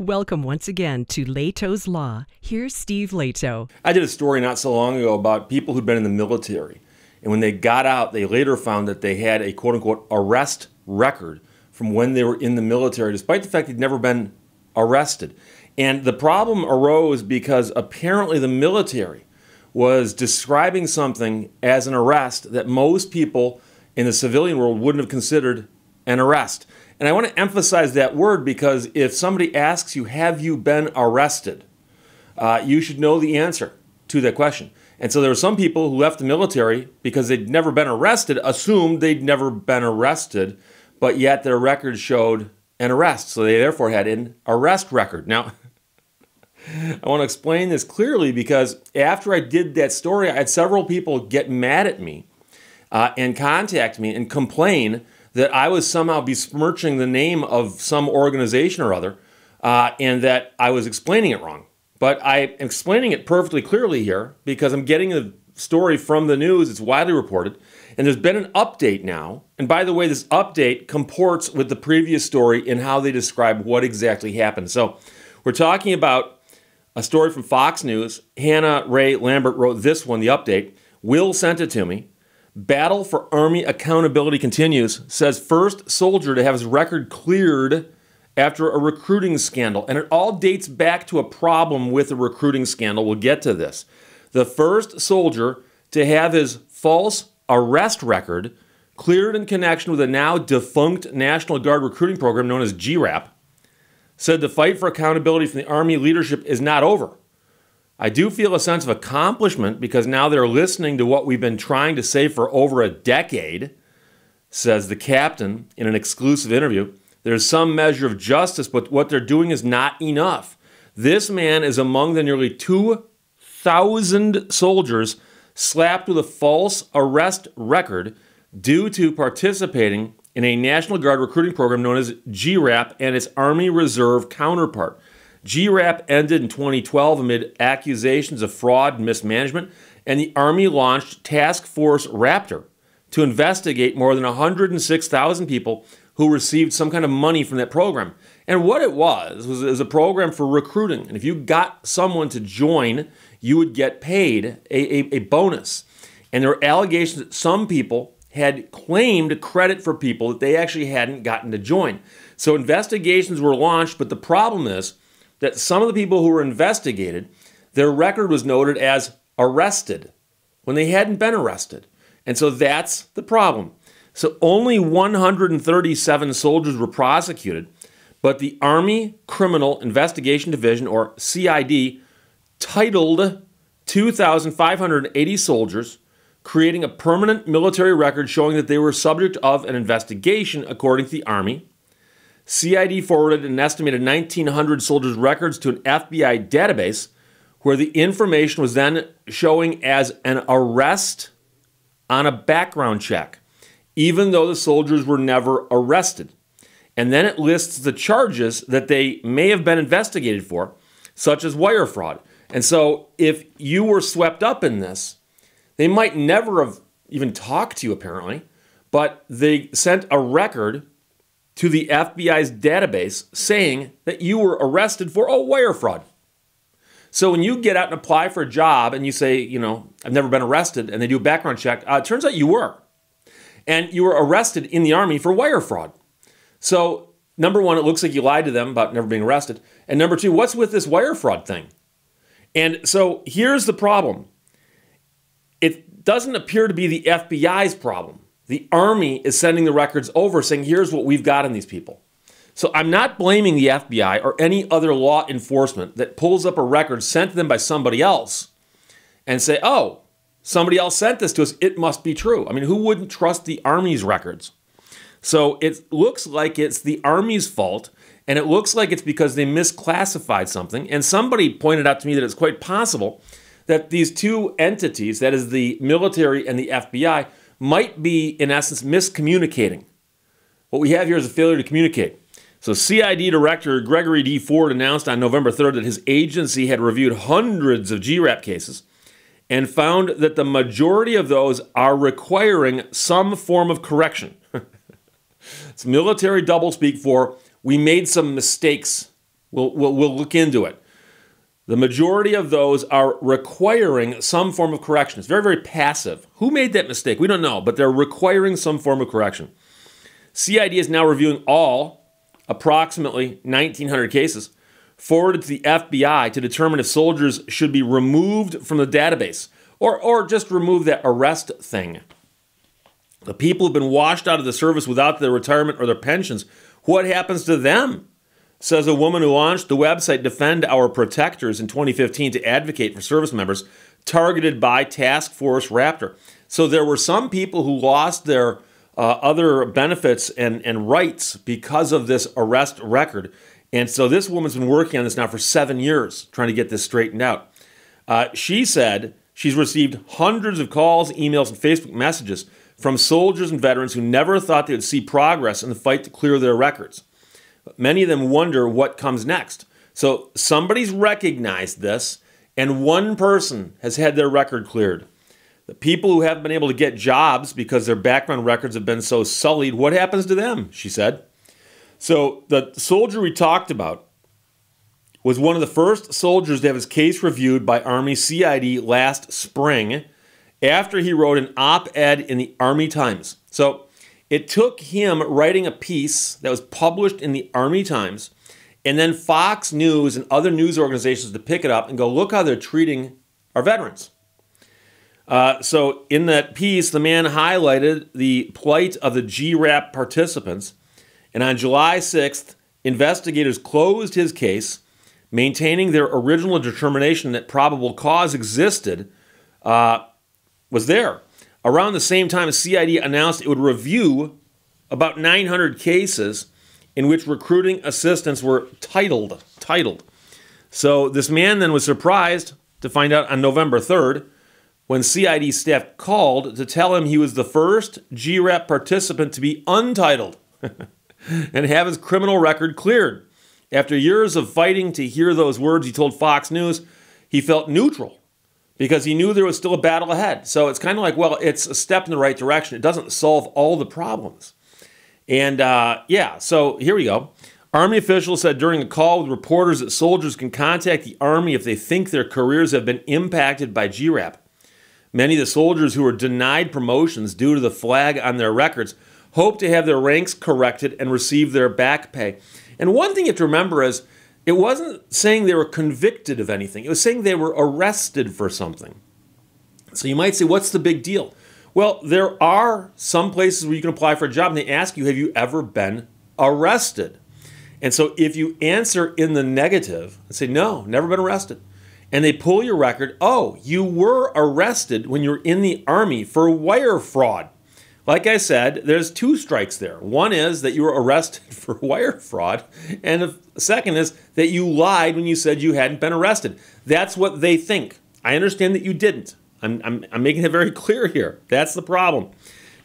Welcome once again to Lehto's Law. Here's Steve Lehto. I did a story not so long ago about people who'd been in the military. And when they got out, they later found that they had a quote unquote arrest record from when they were in the military, despite the fact they'd never been arrested. And the problem arose because apparently the military was describing something as an arrest that most people in the civilian world wouldn't have considered an arrest. And I want to emphasize that word because if somebody asks you, Have you been arrested? Uh, you should know the answer to that question. And so there were some people who left the military because they'd never been arrested, assumed they'd never been arrested, but yet their record showed an arrest. So they therefore had an arrest record. Now, I want to explain this clearly because after I did that story, I had several people get mad at me uh, and contact me and complain that I was somehow besmirching the name of some organization or other, uh, and that I was explaining it wrong. But I am explaining it perfectly clearly here because I'm getting the story from the news. It's widely reported. And there's been an update now. And by the way, this update comports with the previous story in how they describe what exactly happened. So we're talking about a story from Fox News. Hannah Ray Lambert wrote this one, the update. Will sent it to me. Battle for Army accountability continues, says first soldier to have his record cleared after a recruiting scandal. And it all dates back to a problem with a recruiting scandal. We'll get to this. The first soldier to have his false arrest record cleared in connection with a now defunct National Guard recruiting program known as GRAP said the fight for accountability from the Army leadership is not over. I do feel a sense of accomplishment because now they're listening to what we've been trying to say for over a decade, says the captain in an exclusive interview. There's some measure of justice, but what they're doing is not enough. This man is among the nearly 2,000 soldiers slapped with a false arrest record due to participating in a National Guard recruiting program known as GRAP and its Army Reserve counterpart. GRAP ended in 2012 amid accusations of fraud and mismanagement, and the Army launched Task Force Raptor to investigate more than 106,000 people who received some kind of money from that program. And what it was was, was a program for recruiting. And if you got someone to join, you would get paid a, a, a bonus. And there were allegations that some people had claimed credit for people that they actually hadn't gotten to join. So investigations were launched, but the problem is that some of the people who were investigated, their record was noted as arrested when they hadn't been arrested. And so that's the problem. So only 137 soldiers were prosecuted, but the Army Criminal Investigation Division, or CID, titled 2,580 soldiers, creating a permanent military record showing that they were subject of an investigation according to the Army. CID forwarded an estimated 1,900 soldiers' records to an FBI database where the information was then showing as an arrest on a background check, even though the soldiers were never arrested. And then it lists the charges that they may have been investigated for, such as wire fraud. And so if you were swept up in this, they might never have even talked to you, apparently, but they sent a record to the FBI's database saying that you were arrested for oh, wire fraud. So when you get out and apply for a job and you say, you know, I've never been arrested, and they do a background check, uh, it turns out you were. And you were arrested in the Army for wire fraud. So, number one, it looks like you lied to them about never being arrested. And number two, what's with this wire fraud thing? And so here's the problem it doesn't appear to be the FBI's problem the Army is sending the records over saying, here's what we've got in these people. So I'm not blaming the FBI or any other law enforcement that pulls up a record sent to them by somebody else and say, oh, somebody else sent this to us. It must be true. I mean, who wouldn't trust the Army's records? So it looks like it's the Army's fault, and it looks like it's because they misclassified something. And somebody pointed out to me that it's quite possible that these two entities, that is the military and the FBI, might be, in essence, miscommunicating. What we have here is a failure to communicate. So, CID Director Gregory D. Ford announced on November 3rd that his agency had reviewed hundreds of GRAP cases and found that the majority of those are requiring some form of correction. it's military doublespeak for we made some mistakes We'll, we'll, we'll look into it. The majority of those are requiring some form of correction. It's very, very passive. Who made that mistake? We don't know, but they're requiring some form of correction. CID is now reviewing all approximately 1,900 cases forwarded to the FBI to determine if soldiers should be removed from the database or, or just remove that arrest thing. The people who've been washed out of the service without their retirement or their pensions, what happens to them? Says a woman who launched the website Defend Our Protectors in 2015 to advocate for service members targeted by Task Force Raptor. So there were some people who lost their uh, other benefits and, and rights because of this arrest record. And so this woman's been working on this now for seven years, trying to get this straightened out. Uh, she said she's received hundreds of calls, emails, and Facebook messages from soldiers and veterans who never thought they would see progress in the fight to clear their records. Many of them wonder what comes next. So somebody's recognized this, and one person has had their record cleared. The people who haven't been able to get jobs because their background records have been so sullied, what happens to them? She said. So the soldier we talked about was one of the first soldiers to have his case reviewed by Army CID last spring after he wrote an op ed in the Army Times. So it took him writing a piece that was published in the Army Times and then Fox News and other news organizations to pick it up and go, look how they're treating our veterans. Uh, so, in that piece, the man highlighted the plight of the GRAP participants. And on July 6th, investigators closed his case, maintaining their original determination that probable cause existed, uh, was there. Around the same time, CID announced it would review about 900 cases in which recruiting assistants were titled. Titled. So this man then was surprised to find out on November 3rd when CID staff called to tell him he was the first GRAP participant to be untitled and have his criminal record cleared. After years of fighting to hear those words, he told Fox News he felt neutral because he knew there was still a battle ahead. So it's kind of like, well, it's a step in the right direction. It doesn't solve all the problems. And uh, yeah, so here we go. Army officials said during a call with reporters that soldiers can contact the Army if they think their careers have been impacted by GRAP. Many of the soldiers who were denied promotions due to the flag on their records hope to have their ranks corrected and receive their back pay. And one thing you have to remember is it wasn't saying they were convicted of anything, it was saying they were arrested for something. So you might say, what's the big deal? Well, there are some places where you can apply for a job and they ask you, have you ever been arrested? And so if you answer in the negative and say, no, never been arrested, and they pull your record. Oh, you were arrested when you were in the Army for wire fraud. Like I said, there's two strikes there. One is that you were arrested for wire fraud, and the second is that you lied when you said you hadn't been arrested. That's what they think. I understand that you didn't. I'm, I'm, I'm making it very clear here. That's the problem.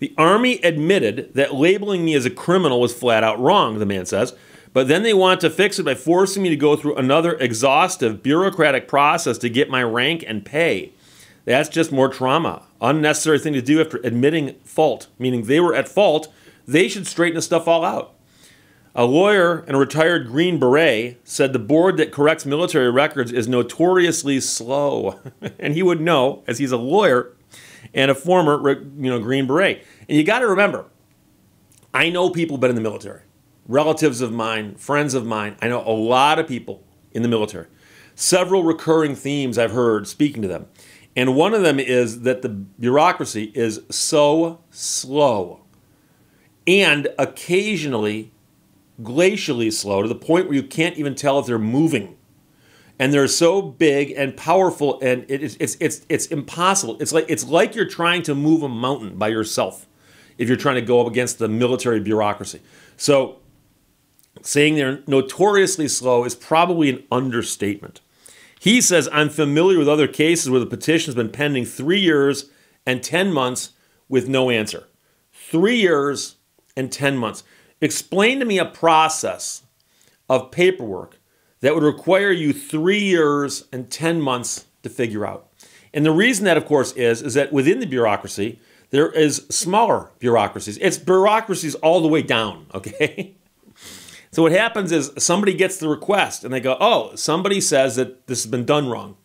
The Army admitted that labeling me as a criminal was flat out wrong, the man says. But then they want to fix it by forcing me to go through another exhaustive bureaucratic process to get my rank and pay. That's just more trauma. Unnecessary thing to do after admitting fault, meaning they were at fault. They should straighten the stuff all out. A lawyer and a retired Green Beret said the board that corrects military records is notoriously slow. and he would know, as he's a lawyer and a former you know, Green Beret. And you got to remember, I know people been in the military relatives of mine, friends of mine. I know a lot of people in the military. Several recurring themes I've heard speaking to them. And one of them is that the bureaucracy is so slow and occasionally glacially slow to the point where you can't even tell if they're moving. And they're so big and powerful and it's it's it's it's impossible. It's like it's like you're trying to move a mountain by yourself if you're trying to go up against the military bureaucracy. So saying they're notoriously slow is probably an understatement. He says, I'm familiar with other cases where the petition has been pending three years and 10 months with no answer. Three years and 10 months. Explain to me a process of paperwork that would require you three years and 10 months to figure out. And the reason that, of course, is, is that within the bureaucracy, there is smaller bureaucracies. It's bureaucracies all the way down, okay? So what happens is somebody gets the request and they go, oh, somebody says that this has been done wrong.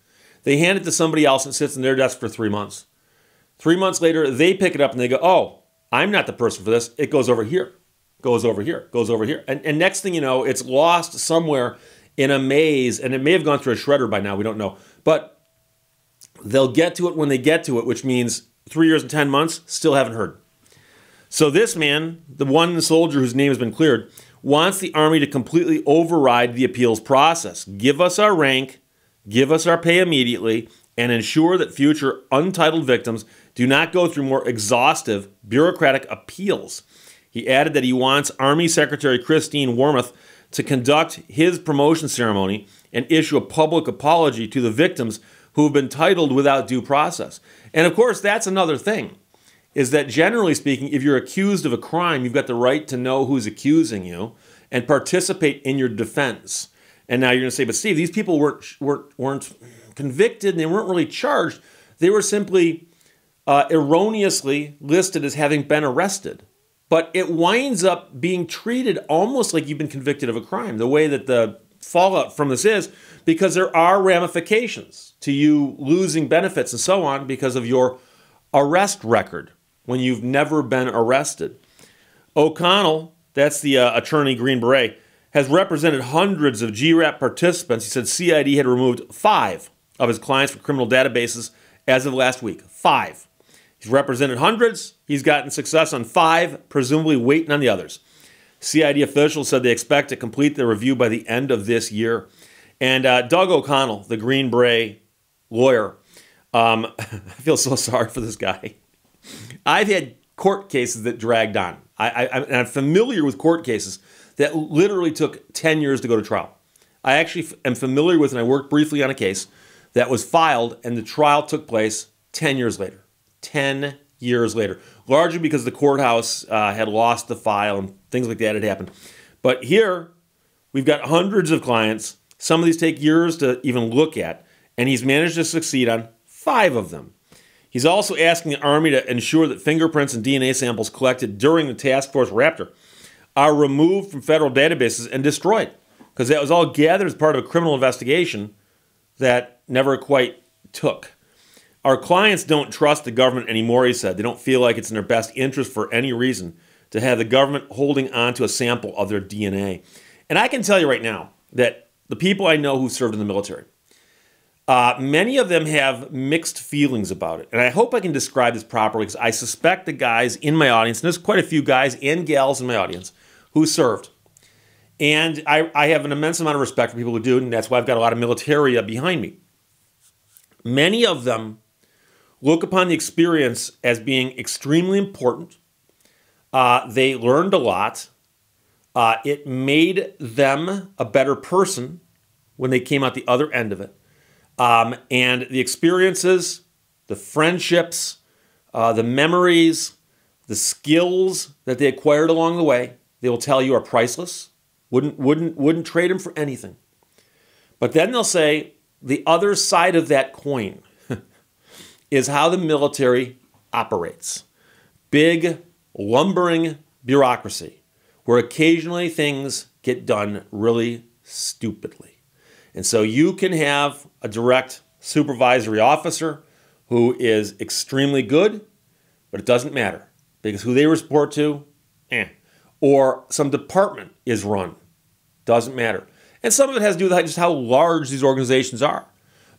They hand it to somebody else and sits in their desk for three months. Three months later, they pick it up and they go, oh, I'm not the person for this. It goes over here, goes over here, goes over here. And, and next thing you know, it's lost somewhere in a maze. And it may have gone through a shredder by now. We don't know. But they'll get to it when they get to it, which means three years and 10 months, still haven't heard. So this man, the one soldier whose name has been cleared, wants the Army to completely override the appeals process. Give us our rank, give us our pay immediately, and ensure that future untitled victims do not go through more exhaustive bureaucratic appeals. He added that he wants Army Secretary Christine Wormuth to conduct his promotion ceremony and issue a public apology to the victims who have been titled without due process. And of course, that's another thing is that generally speaking, if you're accused of a crime, you've got the right to know who's accusing you and participate in your defense. And now you're going to say, but Steve, these people weren't, weren't, weren't convicted and they weren't really charged. They were simply uh, erroneously listed as having been arrested. But it winds up being treated almost like you've been convicted of a crime, the way that the fallout from this is, because there are ramifications to you losing benefits and so on because of your arrest record when you've never been arrested. O'Connell, that's the uh, attorney Green Beret, has represented hundreds of GRAP participants. He said CID had removed five of his clients from criminal databases as of last week. Five. He's represented hundreds. He's gotten success on five, presumably waiting on the others. CID officials said they expect to complete the review by the end of this year. And uh, Doug O'Connell, the Green Beret lawyer, um, I feel so sorry for this guy. I've had court cases that dragged on. I, I, I'm familiar with court cases that literally took 10 years to go to trial. I actually am familiar with, and I worked briefly on a case that was filed, and the trial took place 10 years later. 10 years later, largely because the courthouse uh, had lost the file and things like that had happened. But here, we've got hundreds of clients. Some of these take years to even look at, and he's managed to succeed on five of them. He's also asking the Army to ensure that fingerprints and DNA samples collected during the Task Force Raptor are removed from federal databases and destroyed, because that was all gathered as part of a criminal investigation that never quite took. Our clients don't trust the government anymore, he said. They don't feel like it's in their best interest for any reason to have the government holding on to a sample of their DNA. And I can tell you right now that the people I know who served in the military, uh, many of them have mixed feelings about it. And I hope I can describe this properly because I suspect the guys in my audience, and there's quite a few guys and gals in my audience who served. And I, I have an immense amount of respect for people who do, and that's why I've got a lot of military behind me. Many of them look upon the experience as being extremely important. Uh, they learned a lot. Uh, it made them a better person when they came out the other end of it. Um, and the experiences, the friendships, uh, the memories, the skills that they acquired along the way, they will tell you are priceless. Wouldn't, wouldn't, wouldn't trade them for anything. But then they'll say the other side of that coin is how the military operates. Big, lumbering bureaucracy, where occasionally things get done really stupidly. And so you can have a direct supervisory officer who is extremely good, but it doesn't matter because who they report to, eh. Or some department is run, doesn't matter. And some of it has to do with just how large these organizations are.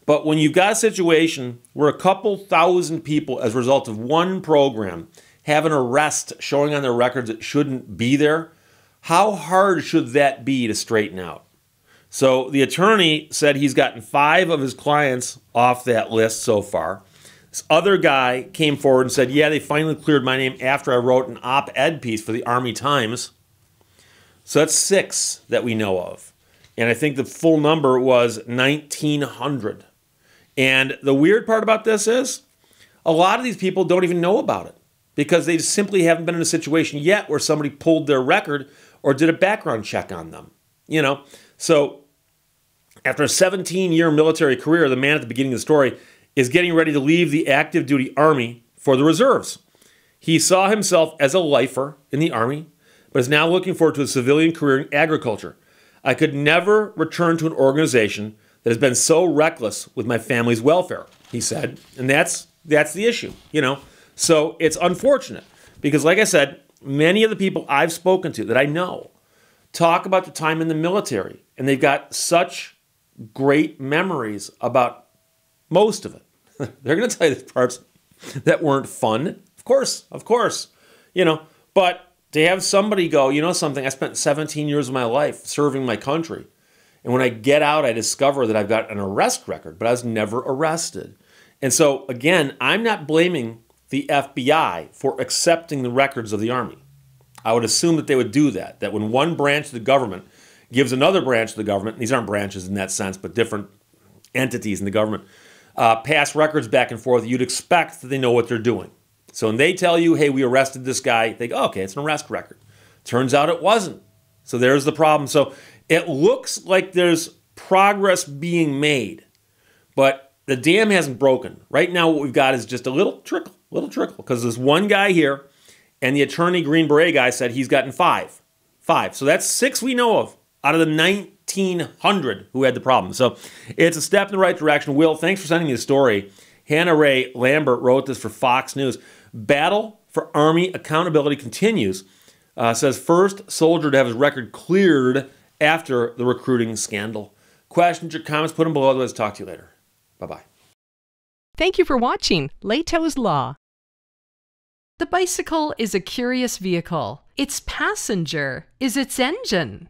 But when you've got a situation where a couple thousand people, as a result of one program, have an arrest showing on their records that shouldn't be there, how hard should that be to straighten out? So the attorney said he's gotten five of his clients off that list so far. This other guy came forward and said, Yeah, they finally cleared my name after I wrote an op ed piece for the Army Times. So that's six that we know of. And I think the full number was 1,900. And the weird part about this is a lot of these people don't even know about it because they simply haven't been in a situation yet where somebody pulled their record or did a background check on them. You know, so after a 17 year military career, the man at the beginning of the story is getting ready to leave the active duty Army for the reserves. He saw himself as a lifer in the Army, but is now looking forward to a civilian career in agriculture. I could never return to an organization that has been so reckless with my family's welfare, he said. And that's that's the issue, you know. So it's unfortunate because like I said, many of the people I've spoken to that I know talk about the time in the military and they've got such great memories about most of it. They're going to tell you the parts that weren't fun. Of course, of course. You know, but to have somebody go, you know something, I spent 17 years of my life serving my country. And when I get out, I discover that I've got an arrest record, but I was never arrested. And so, again, I'm not blaming the FBI for accepting the records of the Army. I would assume that they would do that, that when one branch of the government gives another branch of the government, these aren't branches in that sense, but different entities in the government, uh, pass records back and forth, you'd expect that they know what they're doing. So when they tell you, hey, we arrested this guy, they go, okay, it's an arrest record. Turns out it wasn't. So there's the problem. So it looks like there's progress being made, but the dam hasn't broken. Right now, what we've got is just a little trickle, little trickle, because there's one guy here, and the attorney Green Beret guy said he's gotten five. Five. So that's six we know of out of the 1,900 who had the problem. So it's a step in the right direction. Will, thanks for sending me the story. Hannah Ray Lambert wrote this for Fox News. Battle for Army accountability continues. Uh, says first soldier to have his record cleared after the recruiting scandal. Questions or comments, put them below. Let's talk to you later. Bye bye. Thank you for watching Lehto's Law. The bicycle is a curious vehicle. Its passenger is its engine.